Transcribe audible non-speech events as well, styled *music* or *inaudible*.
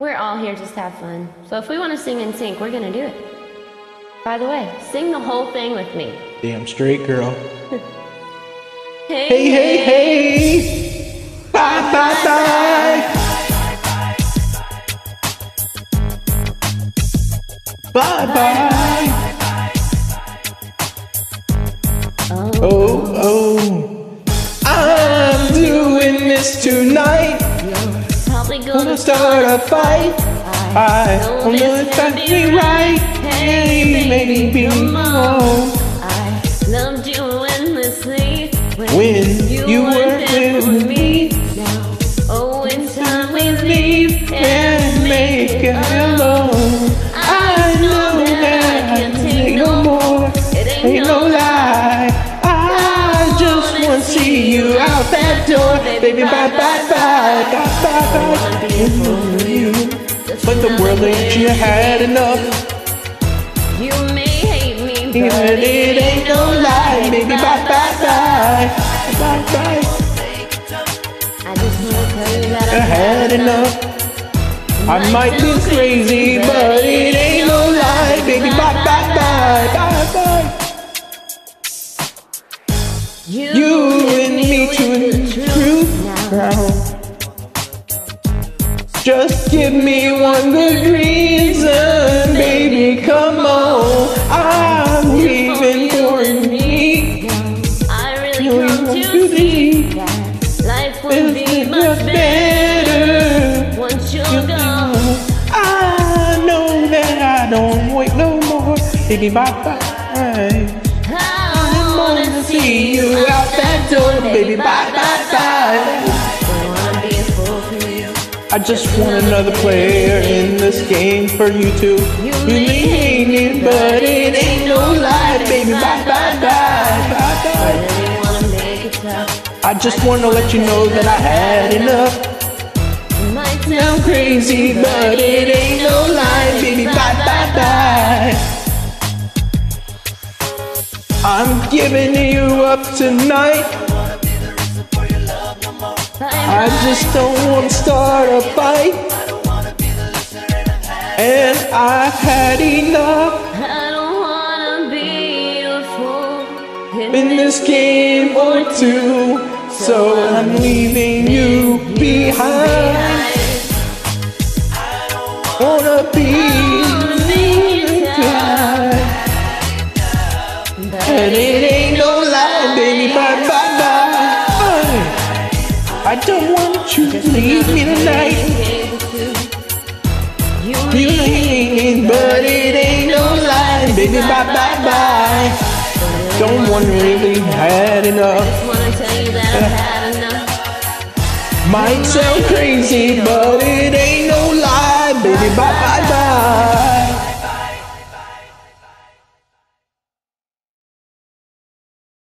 We're all here just to have fun. So if we want to sing in sync, we're going to do it. By the way, sing the whole thing with me. Damn straight, girl. *laughs* Hey, Hey, hey, hey! Bye, bye, bye! Bye, bye! Oh, Oh, oh. I'm doing this tonight. Probably Gonna start a fight. I don't know if that's me right. Hey, maybe be wrong. I loved you endlessly When you weren't there with me. Now, oh, in time we leave Leave and make it alone. I know that I can't take no more. It Ain't no lie. That door. Baby, bye, bye, bye. Bye, bye, bye. It's you. But the world ain't you had enough. You may hate me, But it ain't no lie. Baby, bye, bye, bye. Bye, bye. I just wanna tell you that I had enough. I might be crazy, but it ain't no lie. Baby, bye, bye, bye. Bye, bye. You the truth now. Just give me one good reason, baby, come on. I'm leaving for me. I really come want to to see be that life would be much better. once you're gone. I know that I don't wait no more. Baby, bye bye. I Wanna see you out just want another player in this game for you to believe it, but it ain't no lie, baby. Bye bye bye bye bye. Really wanna make it tough. I just wanna let you know that I had enough. It might sound crazy, but it ain't no lie, baby. Bye bye bye. I'm giving you up tonight. I just don't want to start a fight. And I've had enough I don't wanna be a fool in this game or two. So I'm leaving you behind. I don't wanna be behind. And it ain't no lie, baby. Bye bye. To leave me tonight. You ain't, but it ain't no lie, baby. Bye bye bye. Want really had enough. Might sound crazy, but it ain't no lie, baby. Bye bye bye.